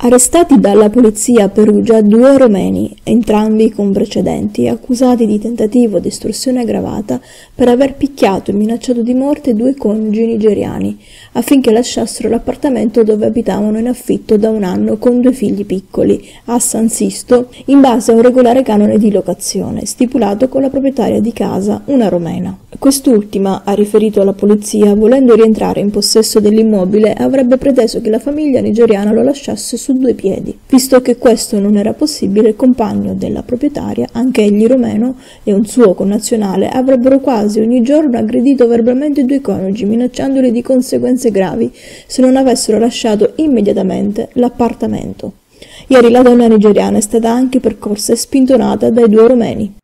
Arrestati dalla polizia a Perugia due romeni, entrambi con precedenti, accusati di tentativo di estorsione aggravata per aver picchiato e minacciato di morte due coniugi nigeriani affinché lasciassero l'appartamento dove abitavano in affitto da un anno con due figli piccoli a San Sisto in base a un regolare canone di locazione stipulato con la proprietaria di casa, una romena. Quest'ultima, ha riferito alla polizia, volendo rientrare in possesso dell'immobile, avrebbe preteso che la famiglia nigeriana lo lasciasse su due piedi. Visto che questo non era possibile, il compagno della proprietaria, anche egli romeno, e un suo connazionale avrebbero quasi ogni giorno aggredito verbalmente i due coniugi, minacciandoli di conseguenze gravi se non avessero lasciato immediatamente l'appartamento. Ieri la donna nigeriana è stata anche percorsa e spintonata dai due romeni.